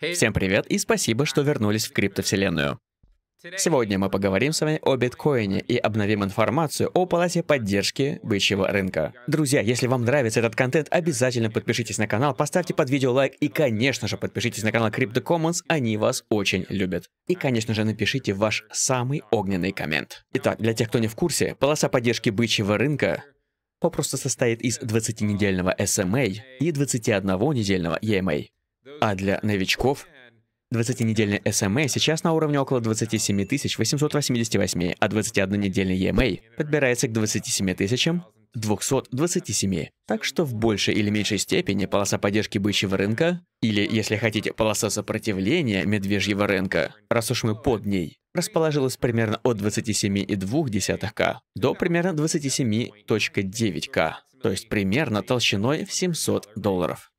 Всем привет и спасибо, что вернулись в криптовселенную. Сегодня мы поговорим с вами о биткоине и обновим информацию о полосе поддержки бычьего рынка. Друзья, если вам нравится этот контент, обязательно подпишитесь на канал, поставьте под видео лайк и, конечно же, подпишитесь на канал Crypto Commons, они вас очень любят. И, конечно же, напишите ваш самый огненный коммент. Итак, для тех, кто не в курсе, полоса поддержки бычьего рынка попросту состоит из 20-недельного SMA и 21-недельного EMA. А для новичков 20-недельный SMA сейчас на уровне около 27 888, а 21-недельный EMA подбирается к 27 227. Так что в большей или меньшей степени полоса поддержки бычьего рынка, или, если хотите, полоса сопротивления медвежьего рынка, раз уж мы под ней, расположилась примерно от 27,2к до примерно 27.9к, то есть примерно толщиной в 700 долларов.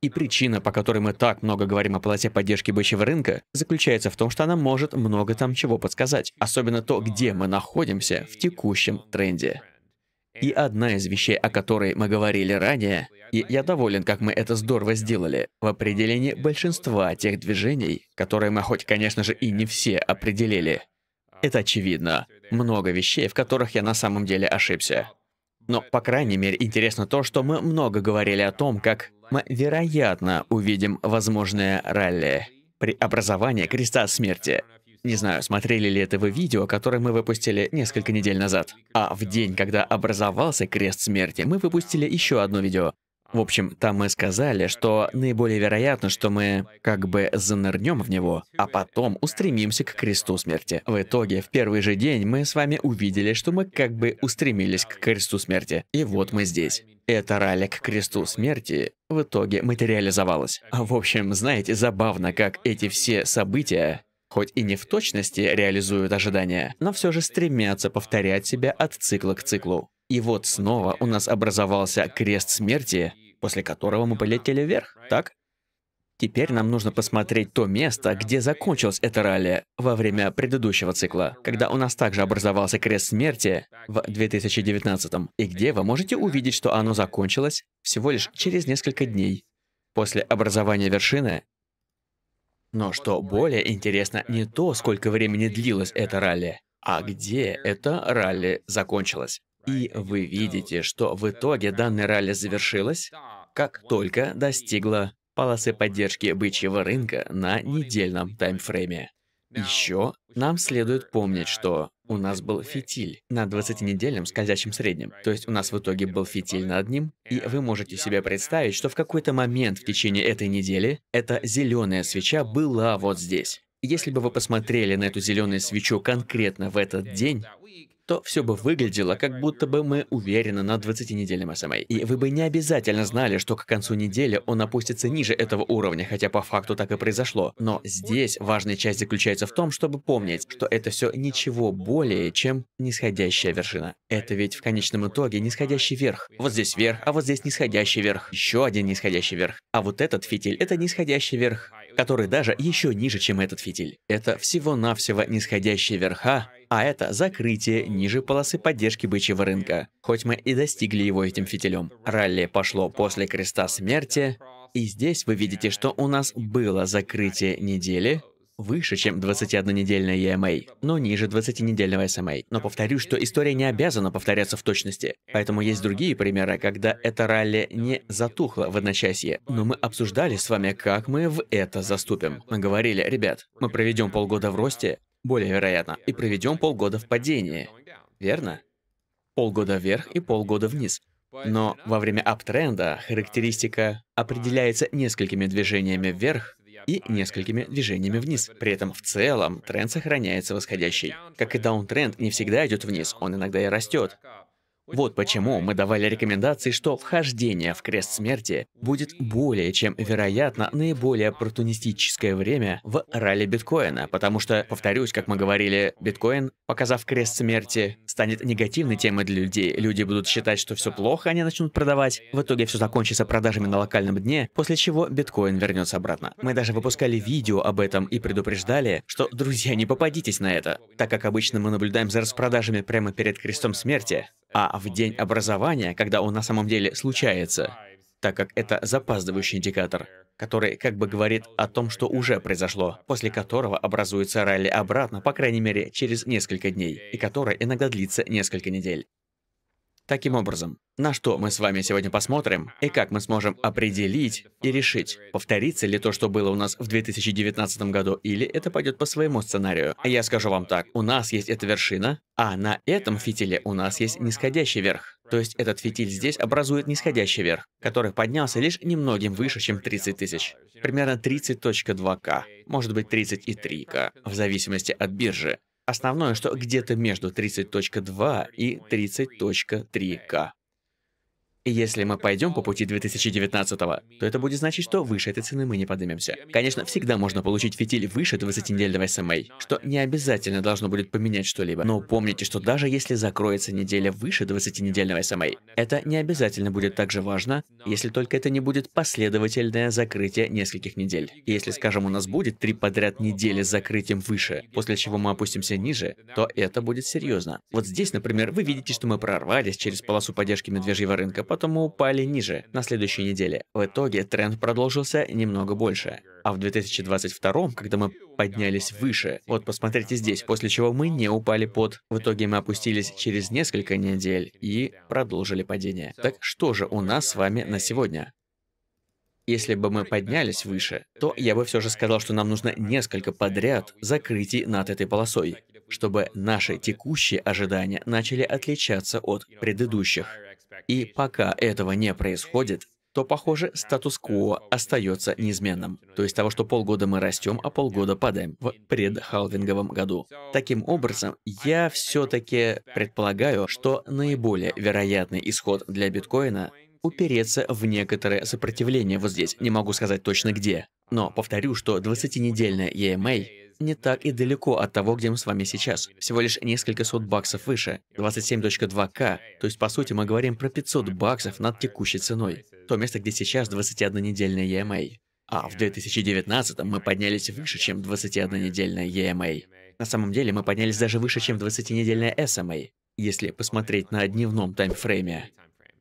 И причина, по которой мы так много говорим о полосе поддержки бычьего рынка, заключается в том, что она может много там чего подсказать. Особенно то, где мы находимся в текущем тренде. И одна из вещей, о которой мы говорили ранее, и я доволен, как мы это здорово сделали, в определении большинства тех движений, которые мы хоть, конечно же, и не все определили. Это очевидно. Много вещей, в которых я на самом деле ошибся. Но, по крайней мере, интересно то, что мы много говорили о том, как мы, вероятно, увидим возможное ралли при образовании Креста Смерти. Не знаю, смотрели ли это вы видео, которое мы выпустили несколько недель назад. А в день, когда образовался Крест Смерти, мы выпустили еще одно видео. В общем, там мы сказали, что наиболее вероятно, что мы как бы занырнем в него, а потом устремимся к кресту смерти. В итоге, в первый же день мы с вами увидели, что мы как бы устремились к кресту смерти. И вот мы здесь. Это ралли к кресту смерти в итоге материализовалось. А в общем, знаете, забавно, как эти все события, хоть и не в точности реализуют ожидания, но все же стремятся повторять себя от цикла к циклу. И вот снова у нас образовался крест смерти, после которого мы полетели вверх, так? Теперь нам нужно посмотреть то место, где закончилось это ралли во время предыдущего цикла, когда у нас также образовался крест смерти в 2019, и где вы можете увидеть, что оно закончилось всего лишь через несколько дней после образования вершины. Но что более интересно, не то, сколько времени длилось это ралли, а где это ралли закончилось. И вы видите, что в итоге данное ралли завершилось, как только достигло полосы поддержки бычьего рынка на недельном таймфрейме. Еще нам следует помнить, что у нас был фитиль на 20-недельном скользящем среднем. То есть у нас в итоге был фитиль над ним, и вы можете себе представить, что в какой-то момент в течение этой недели эта зеленая свеча была вот здесь. Если бы вы посмотрели на эту зеленую свечу конкретно в этот день, то все бы выглядело, как будто бы мы уверены на 20-недельном SMA. И вы бы не обязательно знали, что к концу недели он опустится ниже этого уровня, хотя по факту так и произошло. Но здесь важная часть заключается в том, чтобы помнить, что это все ничего более, чем нисходящая вершина. Это ведь в конечном итоге нисходящий верх. Вот здесь верх, а вот здесь нисходящий верх. Еще один нисходящий верх. А вот этот фитиль — это нисходящий верх, который даже еще ниже, чем этот фитиль. Это всего-навсего нисходящие верха, а это закрытие ниже полосы поддержки бычьего рынка, хоть мы и достигли его этим фитилем. Ралли пошло после креста смерти, и здесь вы видите, что у нас было закрытие недели, выше, чем 21-недельная EMA, но ниже 20-недельного SMA. Но повторю, что история не обязана повторяться в точности. Поэтому есть другие примеры, когда это ралли не затухло в одночасье. Но мы обсуждали с вами, как мы в это заступим. Мы говорили, ребят, мы проведем полгода в росте, более вероятно, и проведем полгода в падении. Верно? Полгода вверх и полгода вниз. Но во время аптренда характеристика определяется несколькими движениями вверх и несколькими движениями вниз. При этом в целом тренд сохраняется восходящий. Как и даунтренд не всегда идет вниз, он иногда и растет. Вот почему мы давали рекомендации, что вхождение в крест смерти будет более чем вероятно наиболее оппортунистическое время в ралли биткоина, потому что, повторюсь, как мы говорили, биткоин, показав крест смерти, станет негативной темой для людей. Люди будут считать, что все плохо, они начнут продавать. В итоге все закончится продажами на локальном дне, после чего биткоин вернется обратно. Мы даже выпускали видео об этом и предупреждали, что, друзья, не попадитесь на это, так как обычно мы наблюдаем за распродажами прямо перед крестом смерти, а в день образования, когда он на самом деле случается, так как это запаздывающий индикатор, который как бы говорит о том, что уже произошло, после которого образуется ралли обратно, по крайней мере, через несколько дней, и которое иногда длится несколько недель. Таким образом, на что мы с вами сегодня посмотрим, и как мы сможем определить и решить, повторится ли то, что было у нас в 2019 году, или это пойдет по своему сценарию. Я скажу вам так, у нас есть эта вершина, а на этом фитиле у нас есть нисходящий верх. То есть этот фитиль здесь образует нисходящий верх, который поднялся лишь немногим выше, чем 30 тысяч. Примерно 30.2к, может быть 33к, в зависимости от биржи. Основное, что где-то между 30.2 и 30.3к. Если мы пойдем по пути 2019, то это будет значить, что выше этой цены мы не поднимемся. Конечно, всегда можно получить фитиль выше 20-недельного SMA, что не обязательно должно будет поменять что-либо. Но помните, что даже если закроется неделя выше 20-недельного SMA, это не обязательно будет так же важно, если только это не будет последовательное закрытие нескольких недель. Если, скажем, у нас будет три подряд недели с закрытием выше, после чего мы опустимся ниже, то это будет серьезно. Вот здесь, например, вы видите, что мы прорвались через полосу поддержки медвежьего рынка, потом мы упали ниже на следующей неделе. В итоге тренд продолжился немного больше. А в 2022, когда мы поднялись выше, вот посмотрите здесь, после чего мы не упали под, в итоге мы опустились через несколько недель и продолжили падение. Так что же у нас с вами на сегодня? Если бы мы поднялись выше, то я бы все же сказал, что нам нужно несколько подряд закрытий над этой полосой, чтобы наши текущие ожидания начали отличаться от предыдущих. И пока этого не происходит, то, похоже, статус-кво остается неизменным. То есть того, что полгода мы растем, а полгода падаем в предхалвинговом году. Таким образом, я все-таки предполагаю, что наиболее вероятный исход для биткоина упереться в некоторое сопротивление вот здесь. Не могу сказать точно где. Но повторю, что 20-недельная EMA не так и далеко от того, где мы с вами сейчас. Всего лишь несколько сот баксов выше, 27.2к, то есть по сути мы говорим про 500 баксов над текущей ценой. То место, где сейчас 21-недельная EMA. А в 2019 мы поднялись выше, чем 21-недельная EMA. На самом деле мы поднялись даже выше, чем 20-недельная SMA, если посмотреть на дневном таймфрейме.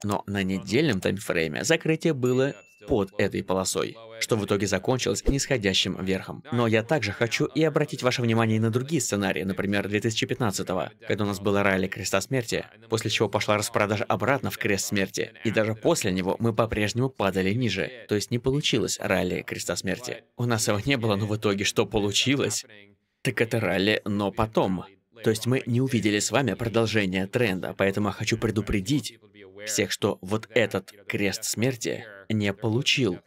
Но на недельном таймфрейме закрытие было под этой полосой, что в итоге закончилось нисходящим верхом. Но я также хочу и обратить ваше внимание на другие сценарии, например, 2015 когда у нас было ралли Креста Смерти, после чего пошла распродажа обратно в Крест Смерти, и даже после него мы по-прежнему падали ниже, то есть не получилось ралли Креста Смерти. У нас его не было, но в итоге что получилось? Так это ралли, но потом. То есть мы не увидели с вами продолжение тренда, поэтому я хочу предупредить всех, что вот этот крест смерти не получил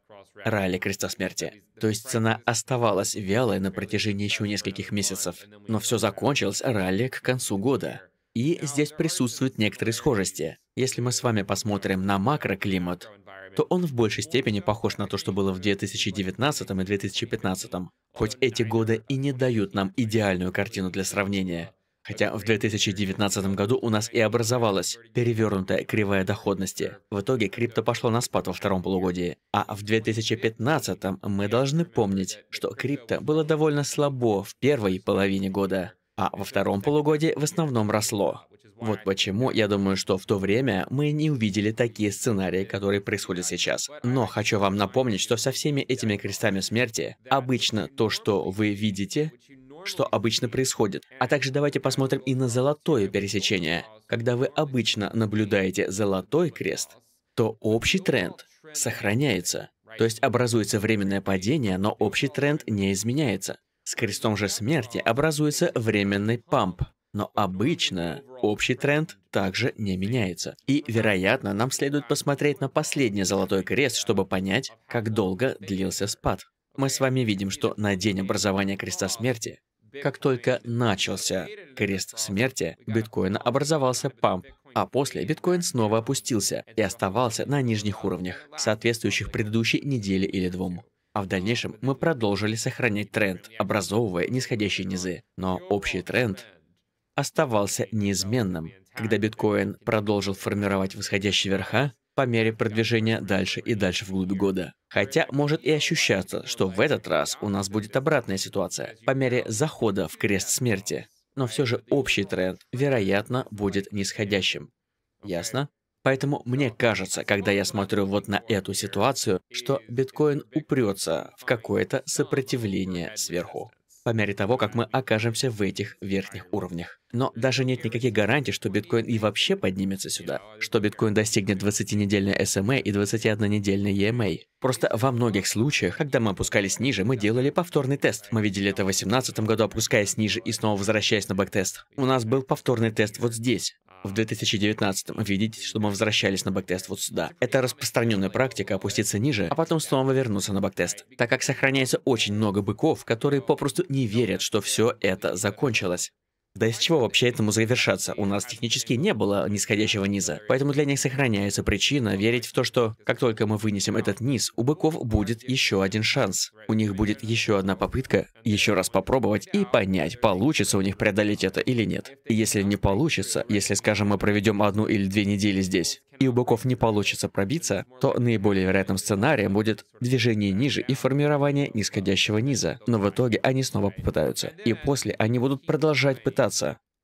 ралли креста смерти. То есть цена оставалась вялой на протяжении еще нескольких месяцев, но все закончилось ралли к концу года. И здесь присутствуют некоторые схожести. Если мы с вами посмотрим на макроклимат, то он в большей степени похож на то, что было в 2019 и 2015. Хоть эти годы и не дают нам идеальную картину для сравнения. Хотя в 2019 году у нас и образовалась перевернутая кривая доходности. В итоге крипто пошло на спад во втором полугодии. А в 2015 мы должны помнить, что крипто было довольно слабо в первой половине года, а во втором полугодии в основном росло. Вот почему я думаю, что в то время мы не увидели такие сценарии, которые происходят сейчас. Но хочу вам напомнить, что со всеми этими крестами смерти обычно то, что вы видите, что обычно происходит. А также давайте посмотрим и на золотое пересечение. Когда вы обычно наблюдаете золотой крест, то общий тренд сохраняется. То есть образуется временное падение, но общий тренд не изменяется. С крестом же смерти образуется временный памп. Но обычно общий тренд также не меняется. И, вероятно, нам следует посмотреть на последний золотой крест, чтобы понять, как долго длился спад. Мы с вами видим, что на день образования креста смерти как только начался крест смерти, биткоина образовался памп, а после биткоин снова опустился и оставался на нижних уровнях, соответствующих предыдущей неделе или двум. А в дальнейшем мы продолжили сохранять тренд, образовывая нисходящие низы. Но общий тренд оставался неизменным. Когда биткоин продолжил формировать восходящие верха, по мере продвижения дальше и дальше вглубь года. Хотя может и ощущаться, что в этот раз у нас будет обратная ситуация, по мере захода в крест смерти. Но все же общий тренд, вероятно, будет нисходящим. Ясно? Поэтому мне кажется, когда я смотрю вот на эту ситуацию, что биткоин упрется в какое-то сопротивление сверху по мере того, как мы окажемся в этих верхних уровнях. Но даже нет никаких гарантий, что биткоин и вообще поднимется сюда, что биткоин достигнет 20-недельной SMA и 21-недельной EMA. Просто во многих случаях, когда мы опускались ниже, мы делали повторный тест. Мы видели это в 2018 году, опускаясь ниже и снова возвращаясь на бэктест. У нас был повторный тест вот здесь в 2019 видите, что мы возвращались на backtest вот сюда. Это распространенная практика опуститься ниже, а потом снова вернуться на backtest. Так как сохраняется очень много быков, которые попросту не верят, что все это закончилось. Да из чего вообще этому завершаться? У нас технически не было нисходящего низа, поэтому для них сохраняется причина верить в то, что как только мы вынесем этот низ, у быков будет еще один шанс. У них будет еще одна попытка еще раз попробовать и понять, получится у них преодолеть это или нет. И если не получится, если, скажем, мы проведем одну или две недели здесь, и у быков не получится пробиться, то наиболее вероятным сценарием будет движение ниже и формирование нисходящего низа. Но в итоге они снова попытаются. И после они будут продолжать пытаться,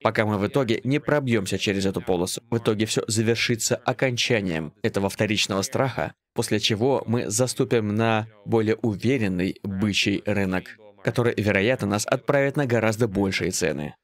пока мы в итоге не пробьемся через эту полосу. В итоге все завершится окончанием этого вторичного страха, после чего мы заступим на более уверенный бычий рынок, который, вероятно, нас отправит на гораздо большие цены.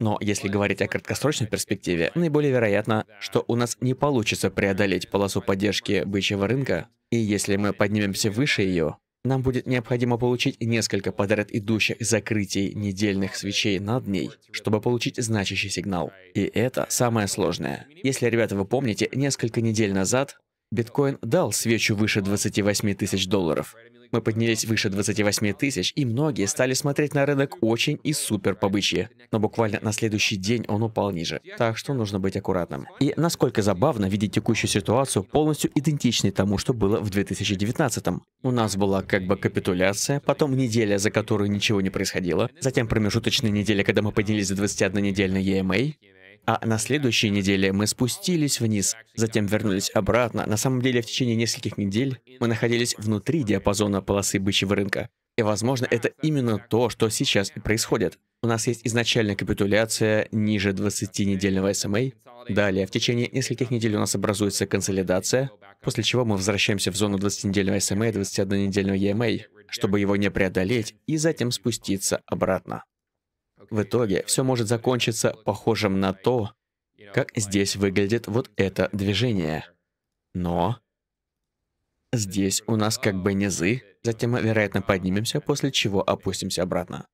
Но если говорить о краткосрочной перспективе, наиболее вероятно, что у нас не получится преодолеть полосу поддержки бычьего рынка, и если мы поднимемся выше ее, нам будет необходимо получить несколько подряд идущих закрытий недельных свечей над ней, чтобы получить значащий сигнал. И это самое сложное. Если, ребята, вы помните, несколько недель назад биткоин дал свечу выше 28 тысяч долларов. Мы поднялись выше 28 тысяч, и многие стали смотреть на рынок очень и супер побычьи. Но буквально на следующий день он упал ниже. Так что нужно быть аккуратным. И насколько забавно видеть текущую ситуацию полностью идентичной тому, что было в 2019. У нас была как бы капитуляция, потом неделя, за которую ничего не происходило, затем промежуточная неделя, когда мы поднялись за 21-недельный EMA, а на следующей неделе мы спустились вниз, затем вернулись обратно. На самом деле, в течение нескольких недель мы находились внутри диапазона полосы бычьего рынка. И, возможно, это именно то, что сейчас и происходит. У нас есть изначальная капитуляция ниже 20-недельного SMA. Далее, в течение нескольких недель у нас образуется консолидация, после чего мы возвращаемся в зону 20-недельного SMA и 21-недельного EMA, чтобы его не преодолеть, и затем спуститься обратно. В итоге все может закончиться похожим на то, как здесь выглядит вот это движение. Но здесь у нас как бы низы, затем мы, вероятно, поднимемся, после чего опустимся обратно.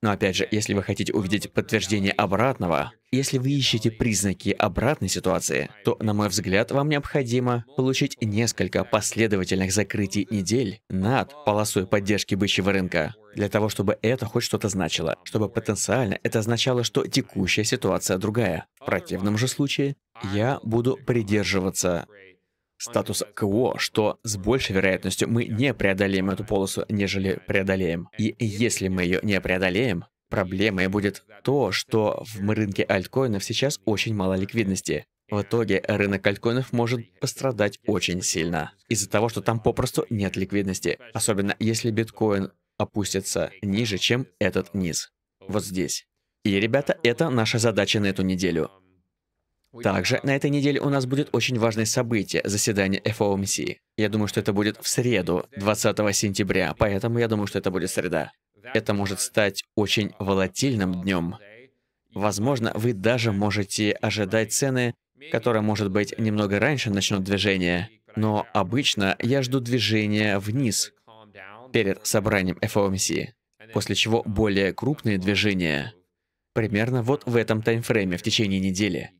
Но опять же, если вы хотите увидеть подтверждение обратного, если вы ищете признаки обратной ситуации, то, на мой взгляд, вам необходимо получить несколько последовательных закрытий недель над полосой поддержки бычьего рынка, для того, чтобы это хоть что-то значило, чтобы потенциально это означало, что текущая ситуация другая. В противном же случае я буду придерживаться статус КО, что с большей вероятностью мы не преодолеем эту полосу, нежели преодолеем. И если мы ее не преодолеем, проблемой будет то, что в рынке альткоинов сейчас очень мало ликвидности. В итоге рынок альткоинов может пострадать очень сильно из-за того, что там попросту нет ликвидности, особенно если биткоин опустится ниже, чем этот низ. Вот здесь. И, ребята, это наша задача на эту неделю. Также на этой неделе у нас будет очень важное событие – заседание FOMC. Я думаю, что это будет в среду, 20 сентября, поэтому я думаю, что это будет среда. Это может стать очень волатильным днем. Возможно, вы даже можете ожидать цены, которая, может быть, немного раньше начнут движение. Но обычно я жду движения вниз перед собранием FOMC, после чего более крупные движения примерно вот в этом таймфрейме в течение недели.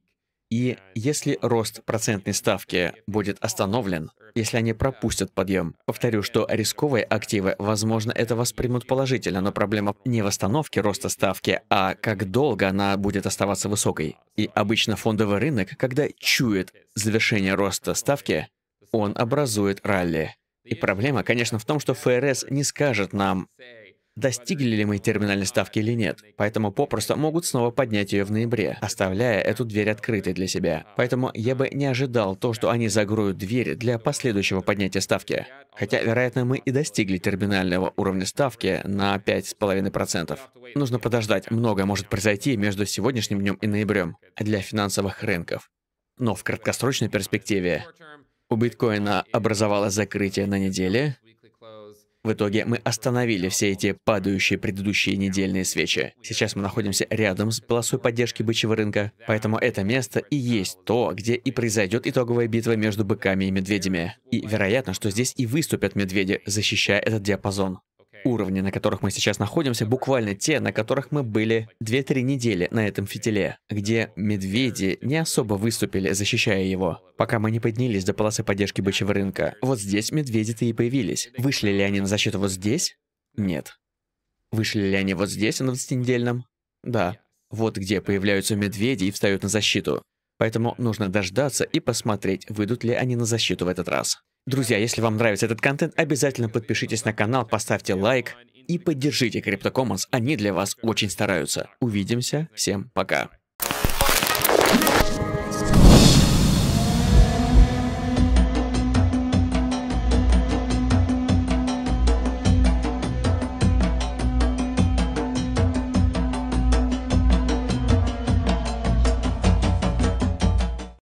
И если рост процентной ставки будет остановлен, если они пропустят подъем, повторю, что рисковые активы, возможно, это воспримут положительно, но проблема не в остановке роста ставки, а как долго она будет оставаться высокой. И обычно фондовый рынок, когда чует завершение роста ставки, он образует ралли. И проблема, конечно, в том, что ФРС не скажет нам, достигли ли мы терминальной ставки или нет. Поэтому попросту могут снова поднять ее в ноябре, оставляя эту дверь открытой для себя. Поэтому я бы не ожидал то, что они закроют дверь для последующего поднятия ставки. Хотя, вероятно, мы и достигли терминального уровня ставки на 5,5%. Нужно подождать, многое может произойти между сегодняшним днем и ноябрем для финансовых рынков. Но в краткосрочной перспективе у биткоина образовалось закрытие на неделе. В итоге мы остановили все эти падающие предыдущие недельные свечи. Сейчас мы находимся рядом с полосой поддержки бычьего рынка, поэтому это место и есть то, где и произойдет итоговая битва между быками и медведями. И вероятно, что здесь и выступят медведи, защищая этот диапазон. Уровни, на которых мы сейчас находимся, буквально те, на которых мы были 2-3 недели на этом фитиле, где медведи не особо выступили, защищая его, пока мы не поднялись до полосы поддержки бычьего рынка. Вот здесь медведи-то и появились. Вышли ли они на защиту вот здесь? Нет. Вышли ли они вот здесь, на 20-недельном? Да. Вот где появляются медведи и встают на защиту. Поэтому нужно дождаться и посмотреть, выйдут ли они на защиту в этот раз. Друзья, если вам нравится этот контент, обязательно подпишитесь на канал, поставьте лайк и поддержите CryptoCommons, они для вас очень стараются. Увидимся, всем пока.